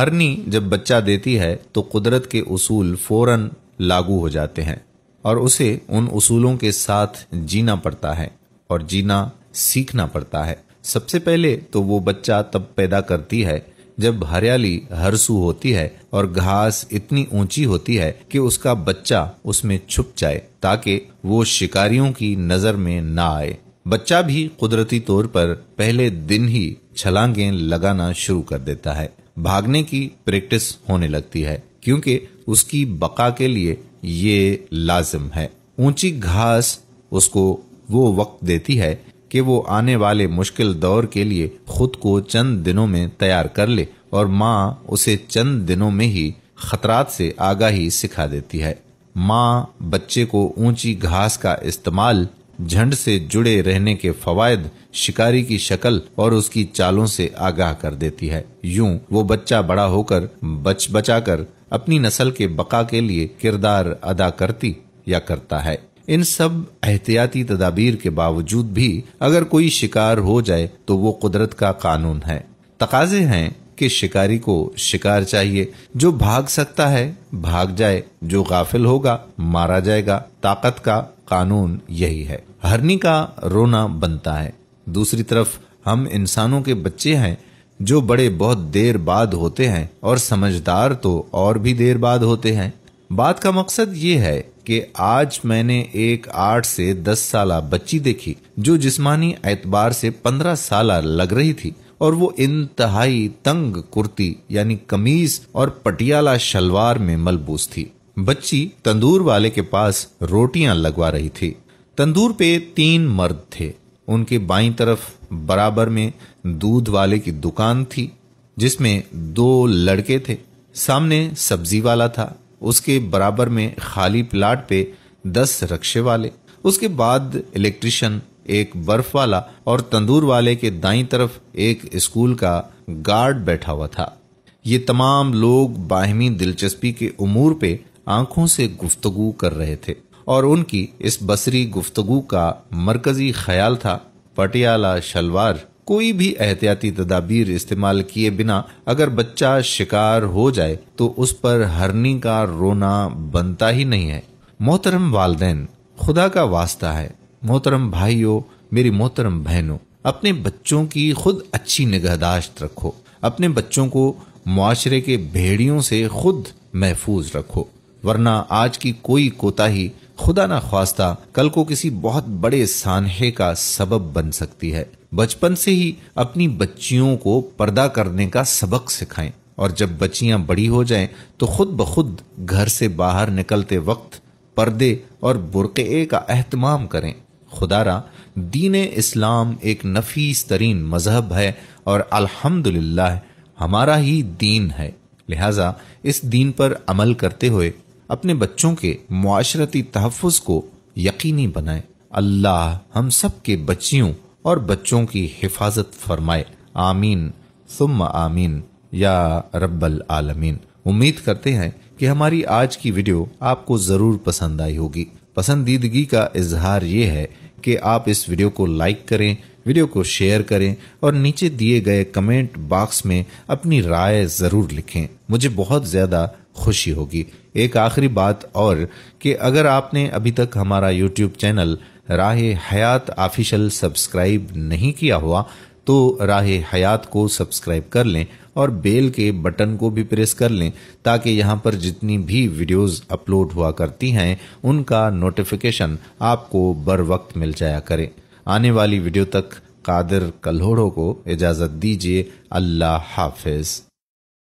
हरनी जब बच्चा देती है तो कुदरत के उसूल फ़ौरन लागू हो जाते हैं और उसे उन उसूलों के साथ जीना पड़ता है और जीना सीखना पड़ता है। सबसे पहले तो वो बच्चा तब पैदा करती है जब हरियाली हरसू होती है और घास इतनी ऊँची होती है कि उसका बच्चा उसमें छुप जाए, ताकि वो शिकारियों की नज़र में ना आए। बच्चा भी कुदरती तौर पर पहले दिन ही छलांगे लगाना शुरू कर देता है। भागने की प्रैक्टिस होने लगती है, क्योंकि उसकी बका के लिए ये लाजिम है। ऊँची घास उसको वो वक्त देती है कि वो आने वाले मुश्किल दौर के लिए खुद को चंद दिनों में तैयार कर ले और माँ उसे चंद दिनों में ही खतरात से आगाही सिखा देती है। माँ बच्चे को ऊँची घास का इस्तेमाल झंड से जुड़े रहने के फवायद शिकारी की शक्ल और उसकी चालों से आगाह कर देती है। यूँ वो बच्चा बड़ा होकर बच बचाकर अपनी नस्ल के बका के लिए किरदार अदा करती या करता है। इन सब एहतियाती तदाबीर के बावजूद भी अगर कोई शिकार हो जाए तो वो कुदरत का कानून है। तकाजे हैं कि शिकारी को शिकार चाहिए। जो भाग सकता है, भाग जाए। जो गाफिल होगा, मारा जाएगा। ताकत का कानून यही है। हरनी का रोना बनता है। दूसरी तरफ़, हम इंसानों के बच्चे हैं, जो बड़े बहुत देर बाद होते हैं, और समझदार तो और भी देर बाद होते हैं। बात का मकसद ये है कि आज मैंने एक आठ से दस साल बच्ची देखी, जो जिस्मानी एतबार से पंद्रह साल लग रही थी, और वो इंतहाई तंग कुर्ती, यानी कमीज और पटियाला शलवार में मलबूस थी। बच्ची तंदूर वाले के पास रोटियाँ लगवा रही थी। तंदूर पे तीन मर्द थे। उनके बाई तरफ़ बराबर में दूध वाले की दुकान थी, जिसमें दो लड़के थे। सामने सब्ज़ी वाला था। उसके बराबर में खाली प्लाट पे दस रक्षे वाले। उसके बाद इलेक्ट्रिशियन, एक बर्फ़ वाला और तंदूर वाले के दाई तरफ़ एक स्कूल का गार्ड बैठा हुआ था। ये तमाम लोग बाहमी दिलचस्पी के उमूर पे आँखों से गुफ्तगु कर रहे थे और उनकी इस बसरी गुफ्तगु का मरकजी ख्याल था। पटियाला शलवार कोई भी एहतियाती तदाबीर इस्तेमाल किए बिना अगर बच्चा शिकार हो जाए तो उस पर हरनी का रोना बनता ही नहीं है। मोहतरम वालदेन, खुदा का वास्ता है। मोहतरम भाइयों, मेरी मोहतरम बहनों, अपने बच्चों की खुद अच्छी निगहदाश्त रखो। अपने बच्चों को मुआशरे के भेड़ियों से खुद महफूज रखो। वरना आज की कोई कोताही खुदा ना ख्वास्ता कल को किसी बहुत बड़े सानहे का सबब बन सकती है। बचपन से ही अपनी बच्चियों को पर्दा करने का सबक सिखाएँ और जब बच्चियाँ बड़ी हो जाएँ तो खुद ब खुद घर से बाहर निकलते वक्त पर्दे और बुरक़े का अहतमाम करें। खुदारा, दीन इस्लाम एक नफीस तरीन मज़हब है और अल्हम्दुलिल्लाह हमारा ही दीन है। लिहाजा इस दीन पर अमल करते हुए अपने बच्चों के मुआशरती तहफ़ को यकीनी बनाए। अल्लाह हम सब के बच्चियों और बच्चों की हिफाजत फरमाए। आमीन। सुम आमीन। या रब्बल आलमीन। उम्मीद करते हैं कि हमारी आज की वीडियो आपको ज़रूर पसंद आई होगी। पसंदीदगी का इजहार ये है कि आप इस वीडियो को लाइक करें, वीडियो को शेयर करें और नीचे दिए गए कमेंट बॉक्स में अपनी राय ज़रूर लिखें। मुझे बहुत ज़्यादा खुशी होगी। एक आखिरी बात और कि अगर आपने अभी तक हमारा यूट्यूब चैनल राह हयात ऑफिशियल सब्सक्राइब नहीं किया हुआ तो राह हयात को सब्सक्राइब कर लें और बेल के बटन को भी प्रेस कर लें ताकि यहाँ पर जितनी भी वीडियोस अपलोड हुआ करती हैं, उनका नोटिफिकेशन आपको बर वक्त मिल जाया करे। आने वाली वीडियो तक कादिर कल्होड़ों को इजाज़त दीजिए। अल्लाह हाफिज़।